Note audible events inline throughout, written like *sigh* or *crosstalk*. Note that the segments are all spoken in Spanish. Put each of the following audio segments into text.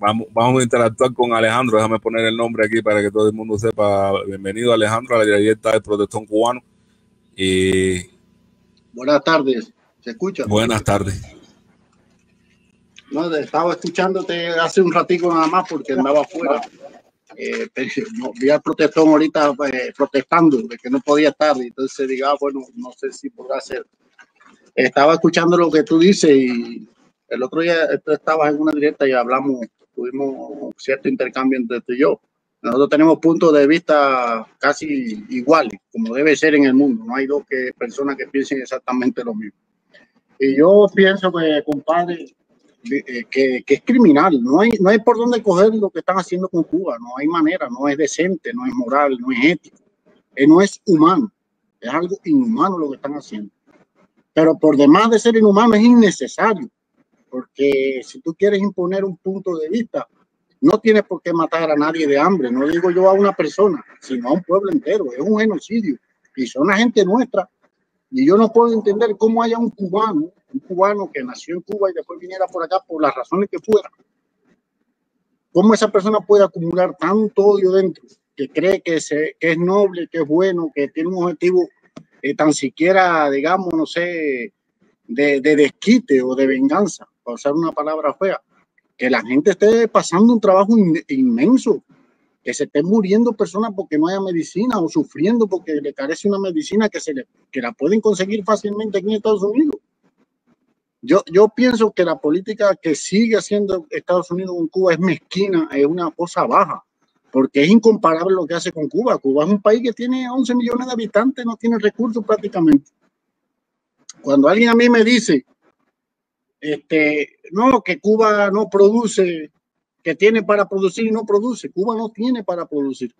vamos, vamos a interactuar con Alejandro. Déjame poner el nombre aquí para que todo el mundo sepa. Bienvenido, Alejandro, a la directa del Protestón Cubano. Y... Buenas tardes. ¿Se escucha? Buenas tardes. No, estaba escuchándote hace un ratico nada más porque andaba afuera. *laughs* Eh, vi al protestón ahorita eh, protestando de que no podía estar. Y entonces diga, ah, bueno, no sé si podrá ser. Estaba escuchando lo que tú dices y el otro día tú estabas en una directa y hablamos, tuvimos cierto intercambio entre tú y yo. Nosotros tenemos puntos de vista casi iguales, como debe ser en el mundo. No hay dos que, personas que piensen exactamente lo mismo. Y yo pienso que, compadre, eh, que, que, es criminal. No hay, no hay por dónde coger lo que están haciendo con Cuba. No hay manera, no es decente, no es moral, no es ético. Eh, no es humano. Es algo inhumano lo que están haciendo. Pero por demás de ser inhumano es innecesario. Porque si tú quieres imponer un punto de vista, no tienes por qué matar a nadie de hambre, no digo yo a una persona, sino a un pueblo entero, es un genocidio y son la gente nuestra. Y yo no puedo entender cómo haya un cubano, un cubano que nació en Cuba y después viniera por acá por las razones que fuera, cómo esa persona puede acumular tanto odio dentro, que cree que, es noble, que es bueno, que tiene un objetivo eh, tan siquiera, digamos, no sé, de, de desquite o de venganza, usar una palabra fea que la gente esté pasando un trabajo inmenso, que se estén muriendo personas porque no haya medicina o sufriendo porque le carece una medicina que, se le, que la pueden conseguir fácilmente aquí en Estados Unidos. Yo, yo pienso que la política que sigue haciendo Estados Unidos con Cuba es mezquina, es una cosa baja, porque es incomparable lo que hace con Cuba. Cuba es un país que tiene 11 millones de habitantes, no tiene recursos prácticamente. Cuando alguien a mí me dice este, no, que Cuba no produce, que tiene para producir y no produce. Cuba no tiene para producir.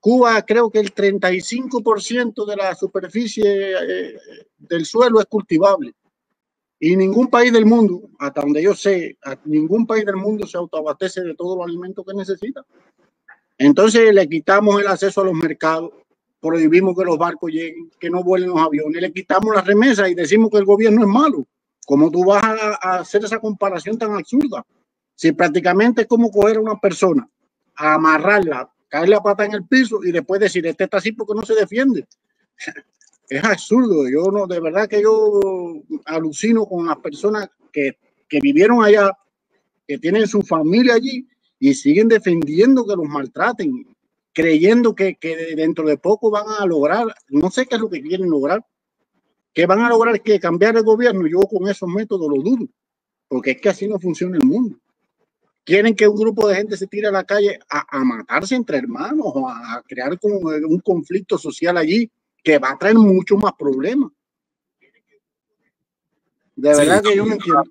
Cuba creo que el 35% de la superficie eh, del suelo es cultivable. Y ningún país del mundo, hasta donde yo sé, ningún país del mundo se autoabastece de todos los alimentos que necesita. Entonces le quitamos el acceso a los mercados, prohibimos que los barcos lleguen, que no vuelen los aviones, le quitamos las remesas y decimos que el gobierno es malo. ¿Cómo tú vas a, hacer esa comparación tan absurda? Si prácticamente es como coger a una persona, amarrarla, caerle la pata en el piso y después decir, este está así porque no se defiende. *laughs* Es absurdo. Yo no, de verdad que yo alucino con las personas que, que vivieron allá, que tienen su familia allí y siguen defendiendo que los maltraten creyendo que, que, dentro de poco van a lograr, no sé qué es lo que quieren lograr, que van a lograr que cambiar el gobierno. Yo con esos métodos lo dudo, porque es que así no funciona el mundo. Quieren que un grupo de gente se tire a la calle a, a matarse entre hermanos o a, crear como un conflicto social allí que va a traer mucho más problemas. De verdad que yo no entiendo.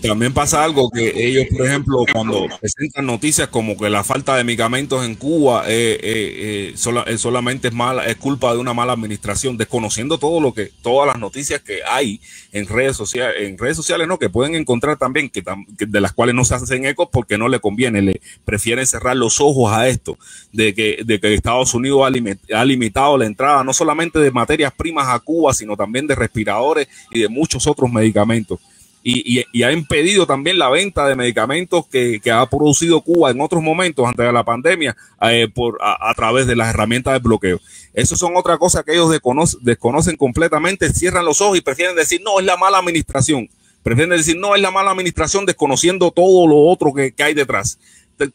También pasa algo que ellos, por ejemplo, cuando presentan noticias como que la falta de medicamentos en Cuba eh, eh, eh, solamente es mala, es culpa de una mala administración, desconociendo todo lo que, todas las noticias que hay en redes sociales, en redes sociales, no, que pueden encontrar también, que, de las cuales no se hacen eco porque no le conviene, le prefieren cerrar los ojos a esto, de que, de que Estados Unidos ha, ha limitado la entrada no solamente de materias primas a Cuba, sino también de respiradores y de muchos otros medicamentos y, ha impedido también la venta de medicamentos que, ha producido Cuba en otros momentos antes de la pandemia eh, por, a, través de las herramientas de bloqueo. Eso son otra cosa que ellos desconocen, completamente, cierran los ojos y prefieren decir, no, es la mala administración. Prefieren decir, no, es la mala administración, desconociendo todo lo otro que, hay detrás.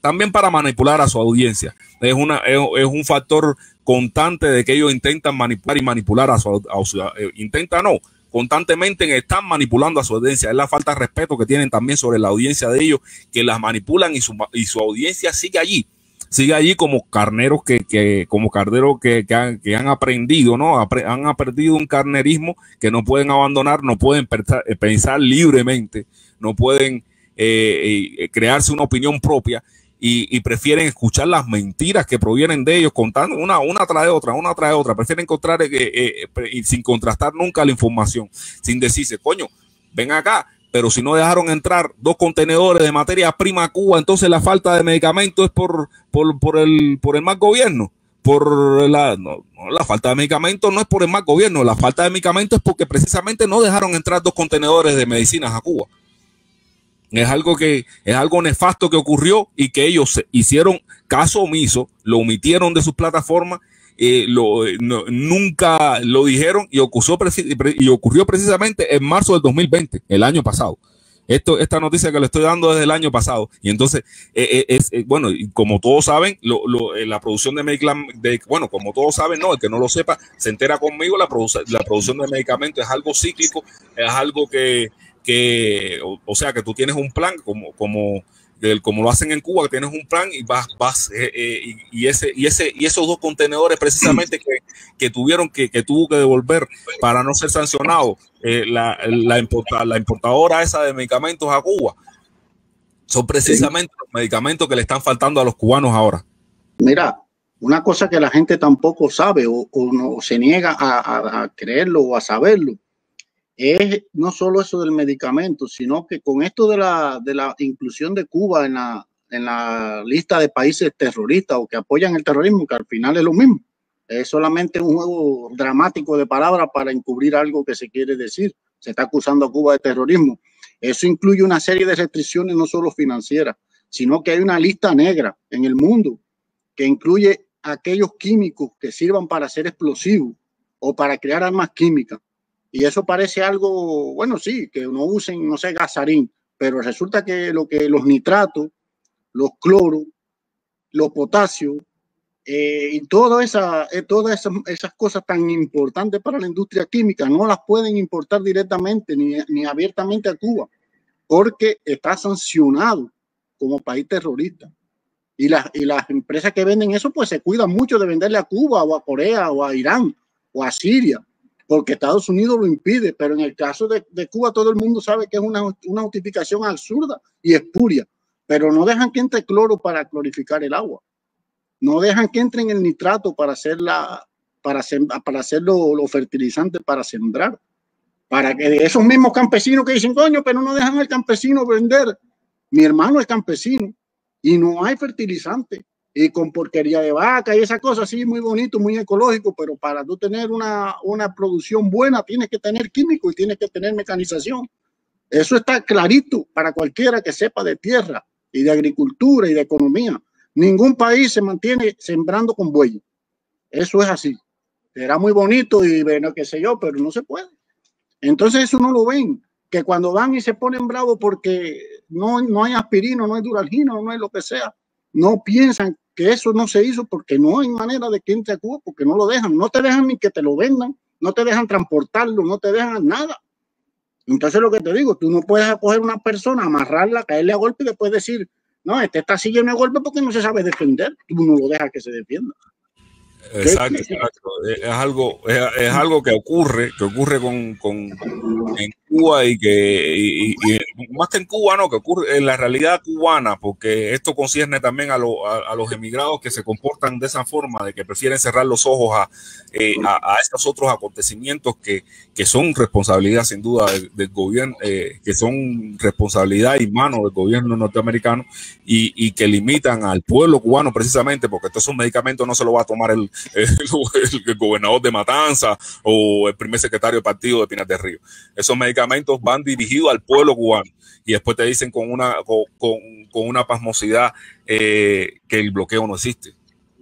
También para manipular a su audiencia. Es, una, es, un factor constante de que ellos intentan manipular y manipular a su, audiencia. Eh, intentan no, constantemente están manipulando a su audiencia. Es la falta de respeto que tienen también sobre la audiencia de ellos, que las manipulan y su, y su audiencia sigue allí. Sigue allí como carneros que, que como carneros que, que, han, que han aprendido, ¿no? han aprendido un carnerismo que no pueden abandonar, no pueden pensar, libremente, no pueden eh, eh, crearse una opinión propia y, prefieren escuchar las mentiras que provienen de ellos, contando una, una tras otra, una tras otra. Prefieren encontrar eh, eh, eh sin contrastar nunca la información, sin decirse, coño, ven acá, pero si no dejaron entrar dos contenedores de materia prima a Cuba, entonces la falta de medicamentos es por, por, por, el, por el mal gobierno. Por la, no, la falta de medicamentos no es por el mal gobierno, la falta de medicamentos es porque precisamente no dejaron entrar dos contenedores de medicinas a Cuba. Es algo que es algo nefasto que ocurrió y que ellos hicieron caso omiso, lo omitieron de sus plataformas, eh, lo, nunca lo dijeron y ocurrió, y ocurrió precisamente en marzo del 2020, el año pasado. Esto, esta noticia que le estoy dando desde el año pasado. Y entonces, eh, eh, es, bueno, como todos saben, la producción de medicamentos, bueno, como todos saben, no, el que no lo sepa, se entera conmigo, la, la producción de medicamentos es algo cíclico, es algo que, que o, sea, que tú tienes un plan como, como, como lo hacen en Cuba, que tienes un plan y vas, vas, eh, eh, y, ese, y ese, y esos dos contenedores precisamente que, que tuvieron que, que tuvo que devolver para no ser sancionado eh, la, la, la importadora esa de medicamentos a Cuba, son precisamente los medicamentos que le están faltando a los cubanos ahora. Mira, una cosa que la gente tampoco sabe o, no, se niega a creerlo o a saberlo es no solo eso del medicamento, sino que con esto de la, de la inclusión de Cuba en la, en la lista de países terroristas o que apoyan el terrorismo, que al final es lo mismo, es solamente un juego dramático de palabras para encubrir algo que se quiere decir. Se está acusando a Cuba de terrorismo. Eso incluye una serie de restricciones no solo financieras, sino que hay una lista negra en el mundo que incluye aquellos químicos que sirvan para ser explosivos o para crear armas químicas y eso parece algo, bueno, sí, que no usen, no sé, gasarín, pero resulta que lo que los nitratos, los cloros, los potasios eh, y toda esa, eh, todas esas, esas, cosas tan importantes para la industria química no las pueden importar directamente ni, ni abiertamente a Cuba, porque está sancionado como país terrorista. Y las, y las empresas que venden eso, pues se cuidan mucho de venderle a Cuba o a Corea o a Irán o a Siria porque Estados Unidos lo impide, pero en el caso de, Cuba todo el mundo sabe que es una, una justificación absurda y espuria, pero no dejan que entre cloro para clorificar el agua, no dejan que entren el nitrato para hacer, la, para hacer, para hacer lo, fertilizante para sembrar, para que esos mismos campesinos que dicen, coño, pero no dejan al campesino vender. Mi hermano es campesino y no hay fertilizante y con porquería de vaca y esas cosas, sí, muy bonito, muy ecológico, pero para tú tener una, una producción buena tienes que tener químico y tienes que tener mecanización. Eso está clarito para cualquiera que sepa de tierra y de agricultura y de economía. Ningún país se mantiene sembrando con bueyes. Eso es así. Será muy bonito y bueno, qué sé yo, pero no se puede. Entonces eso no lo ven, que cuando van y se ponen bravos porque no, no hay aspirina, no hay duralgina, no hay lo que sea, no piensan que eso no se hizo porque no hay manera de que entre a Cuba, porque no lo dejan, no te dejan ni que te lo vendan, no te dejan transportarlo, no te dejan nada. Entonces lo que te digo, tú no puedes acoger a una persona, amarrarla, caerle a golpe y después decir, no, este está siguiendo a golpe porque no se sabe defender, tú no lo dejas que se defienda. Exacto, exacto. Es algo, es, algo que ocurre, que ocurre con, con en Cuba y que más que en Cuba, no, que ocurre en la realidad cubana, porque esto concierne también a, a, los emigrados que se comportan de esa forma, de que prefieren cerrar los ojos a, eh, a, estos otros acontecimientos que, que son responsabilidad sin duda del, gobierno, eh, que son responsabilidad y mano del gobierno norteamericano y, y, que limitan al pueblo cubano precisamente, porque estos medicamentos no se lo va a tomar *laughs* el, el, gobernador de Matanza o el primer secretario del partido de Pinas del Río. Esos medicamentos van dirigidos al pueblo cubano y después te dicen con una, con, con, una pasmosidad eh, que el bloqueo no existe,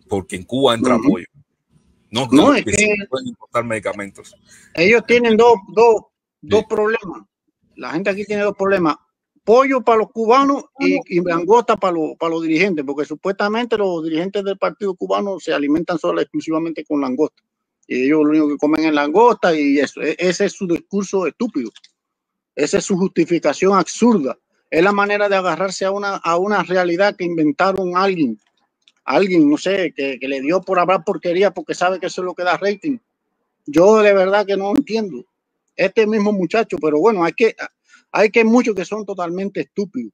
porque en Cuba entra apoyo. No, no es que, pueden importar medicamentos. Ellos tienen dos, dos, dos problemas. La gente aquí tiene dos problemas pollo para los cubanos y, y langosta para los, para los dirigentes, porque supuestamente los dirigentes del Partido Cubano se alimentan solo exclusivamente con langosta. Y ellos lo único que comen es langosta y eso. E, ese es su discurso estúpido. Esa es su justificación absurda. Es la manera de agarrarse a una, a una realidad que inventaron alguien. Alguien, no sé, que, que le dio por hablar porquería porque sabe que eso es lo que da rating. Yo de verdad que no entiendo. Este mismo muchacho, pero bueno, hay que, hay que muchos que son totalmente estúpidos,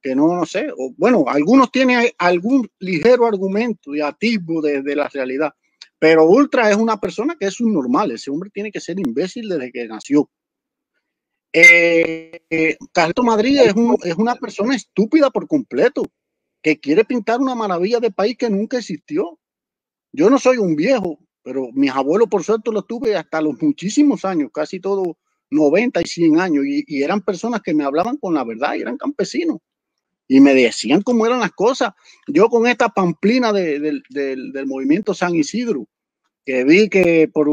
que no, no sé, bueno, algunos tienen algún ligero argumento y atisbo de, de, la realidad, pero Ultra es una persona que es un normal, ese hombre tiene que ser imbécil desde que nació. Eh, eh Madrid es, un, es una persona estúpida por completo, que quiere pintar una maravilla de país que nunca existió. Yo no soy un viejo, pero mis abuelos por suerte los tuve hasta los muchísimos años, casi todo 90 y 100 años y, eran personas que me hablaban con la verdad eran campesinos y me decían cómo eran las cosas. Yo con esta pamplina del movimiento San Isidro, que vi que, por,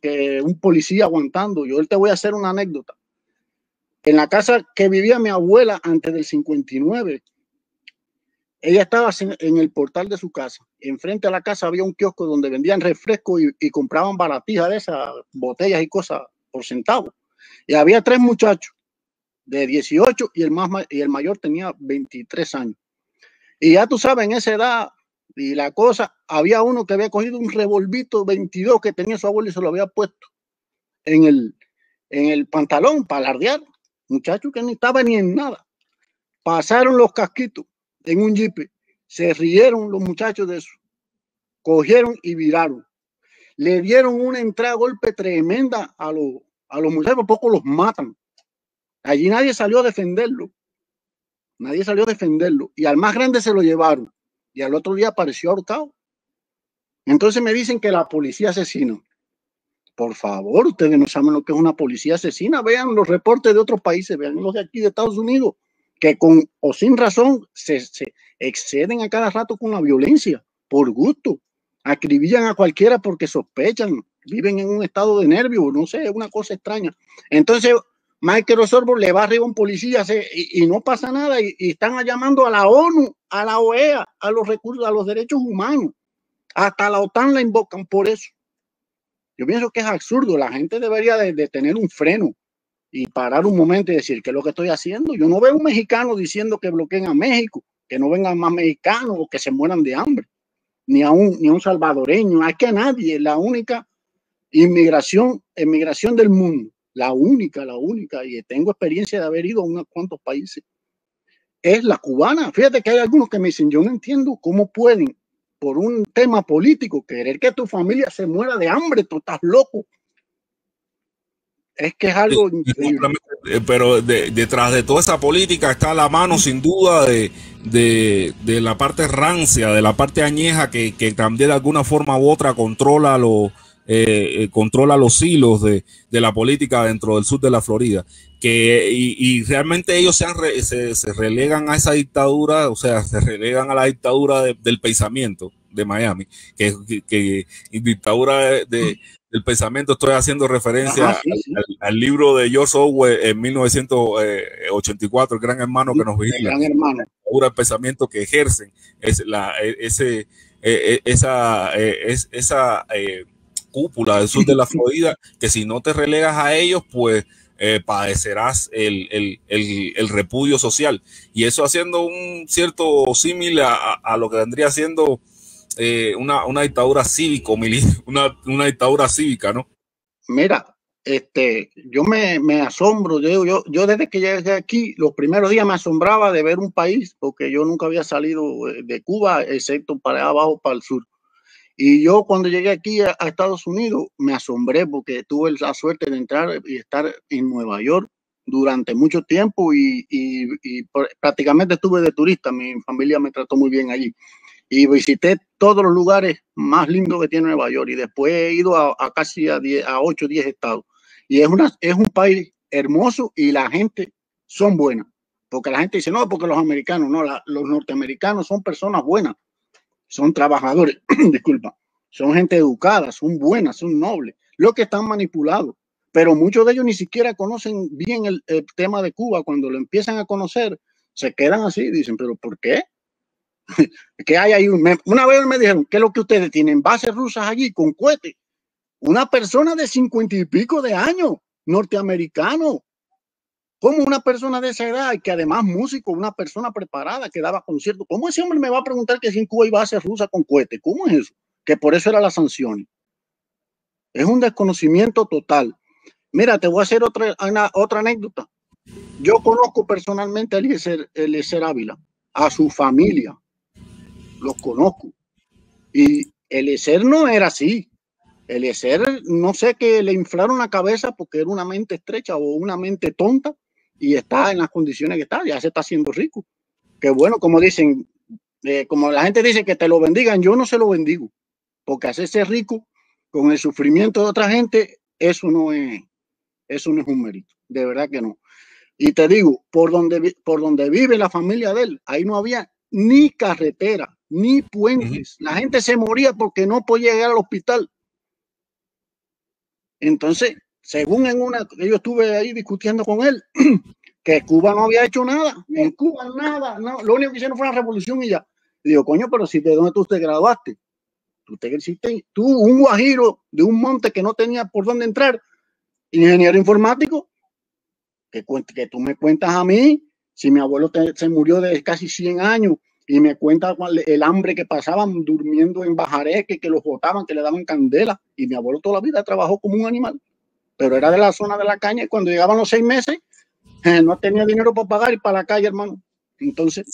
que un policía aguantando, yo te voy a hacer una anécdota. En la casa que vivía mi abuela antes del 59, ella estaba en el portal de su casa. Enfrente a la casa había un kiosco donde vendían refrescos y, compraban baratijas de esas botellas y cosas por centavos. Y había tres muchachos de 18 y el, más, y el mayor tenía 23 años. Y ya tú sabes, en esa edad y la cosa, había uno que había cogido un revolvito 22 que tenía su abuelo y se lo había puesto en el, en el pantalón para alardear. Muchacho que no estaba ni en nada. Pasaron los casquitos en un jeep. Se rieron los muchachos de eso. Cogieron y viraron. Le dieron una entrada golpe tremenda a los, a los muchachos, poco los matan. Allí nadie salió a defenderlo. Nadie salió a defenderlo. Y al más grande se lo llevaron. Y al otro día apareció ahorcado. Entonces me dicen que la policía asesina. Por favor, ustedes no saben lo que es una policía asesina. Vean los reportes de otros países, vean los de aquí de Estados Unidos, que con o sin razón se, exceden a cada rato con la violencia, por gusto. Acribillan a cualquiera porque sospechan, viven en un estado de nervio, no sé, es una cosa extraña. Entonces, Michael Osorbo le va arriba a un policía y, no pasa nada y, están llamando a la ONU, a la OEA, a los recursos, a los derechos humanos. Hasta la OTAN la invocan por eso. Yo pienso que es absurdo. La gente debería de, tener un freno y parar un momento y decir qué es lo que estoy haciendo. Yo no veo un mexicano diciendo que bloqueen a México, que no vengan más mexicanos o que se mueran de hambre, ni a un, ni a un salvadoreño, hay que a nadie. La única inmigración, emigración del mundo, la única, la única, y tengo experiencia de haber ido a unos cuantos países, es la cubana. Fíjate que hay algunos que me dicen, yo no entiendo cómo pueden por un tema político, querer que tu familia se muera de hambre, tú estás loco. Es que es algo increíble. Eh, pero detrás de toda esa política está la mano, sin duda, de, de, la parte rancia, de la parte añeja que, que también de alguna forma u otra controla los eh, eh, controla los hilos de, de, la política dentro del sur de la Florida. Que, y, y realmente ellos se, se, relegan a esa dictadura, o sea, se relegan a la dictadura del pensamiento de Miami, que, que, dictadura de, del pensamiento, estoy haciendo referencia Al, libro de George Orwell en 1984, el gran hermano que nos vigila. El gran hermano. El pensamiento que ejercen es la, e, ese, e, e, esa, es, esa cúpula del sur de la Florida, que si no te relegas a ellos, pues eh, padecerás el, el, el, repudio social. Y eso haciendo un cierto símil a, lo que vendría siendo eh, una, una, dictadura cívico, *laughs* una, una dictadura cívica, ¿no? Mira, este, yo me, me asombro, yo, yo, yo, desde que llegué aquí, los primeros días me asombraba de ver un país, porque yo nunca había salido de Cuba, excepto para abajo, para el sur. Y yo cuando llegué aquí a, Estados Unidos me asombré porque tuve la suerte de entrar y estar en Nueva York durante mucho tiempo y, prácticamente estuve de turista. Mi familia me trató muy bien allí. Y visité todos los lugares más lindos que tiene Nueva York y después he ido a, casi a, 10, a 8 o 10 estados. Y es, una, es un país hermoso y la gente son buenas. Porque la gente dice, no, porque los americanos, no, los norteamericanos son personas buenas son trabajadores, *clears throat* disculpa, son gente educada, son buenas, son nobles, lo que están manipulados. Pero muchos de ellos ni siquiera conocen bien el, tema de Cuba. Cuando lo empiezan a conocer, se quedan así, dicen, pero ¿por qué? *laughs* ¿Qué hay ahí? una vez me dijeron, ¿qué es lo que ustedes tienen? Bases rusas allí con cohetes. Una persona de cincuenta y pico de años, norteamericano, como una persona de esa edad que además músico, una persona preparada que daba conciertos, ¿cómo ese hombre me va a preguntar que si en Cuba iba a ser rusa con cohete? ¿Cómo es eso? Que por eso era la sanción. Es un desconocimiento total. Mira, te voy a hacer otra, otra anécdota. Yo conozco personalmente a Eliezer, Ávila, a su familia. Los conozco. Y Eliezer no era así. Eliezer, no sé que le inflaron la cabeza porque era una mente estrecha o una mente tonta y está en las condiciones que está, ya se está haciendo rico. Que bueno, como dicen, eh, como la gente dice que te lo bendigan, yo no se lo bendigo, porque hacerse rico con el sufrimiento de otra gente, eso no es, Eso no es un mérito, de verdad que no. Y te digo, por donde, por donde vive la familia de él, ahí no había ni carretera, ni puentes. La gente se moría porque no podía llegar al hospital. Entonces, según en una, yo estuve ahí discutiendo con él, *clears throat* que Cuba no había hecho nada. En Cuba nada, no. Lo único que hicieron fue una revolución y ya. digo, coño, pero si de dónde tú te graduaste, tú te hiciste, tú un guajiro de un monte que no tenía por dónde entrar, ingeniero informático, que, que tú me cuentas a mí, si mi abuelo se murió de casi 100 años y me cuenta el hambre que pasaban durmiendo en bajareque, que los botaban, que le daban candela, y mi abuelo toda la vida trabajó como un animal, pero era de la zona de la caña y cuando llegaban los seis meses, eh, no tenía dinero para pagar y para la calle, hermano. Entonces...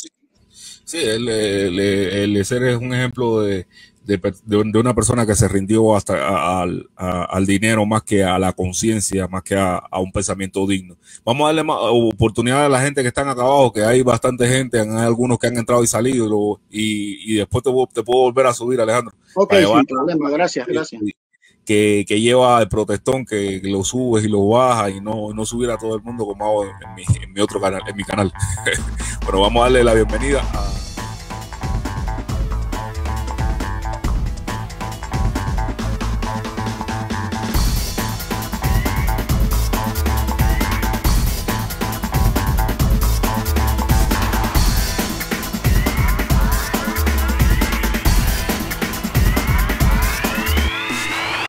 Sí, él, él, es un ejemplo de, de, una persona que se rindió hasta al, dinero más que a la conciencia, más que a, un pensamiento digno. Vamos a darle más oportunidad a la gente que están acá abajo, que hay bastante gente, hay algunos que han entrado y salido, y, después te, te, puedo volver a subir, Alejandro. Ok, sin problema, gracias, gracias. Que, lleva el protestón, que, lo subes y lo bajas y no, no subir a todo el mundo como hago en, mi, en mi otro canal, en mi canal. *laughs* bueno, vamos a darle la bienvenida a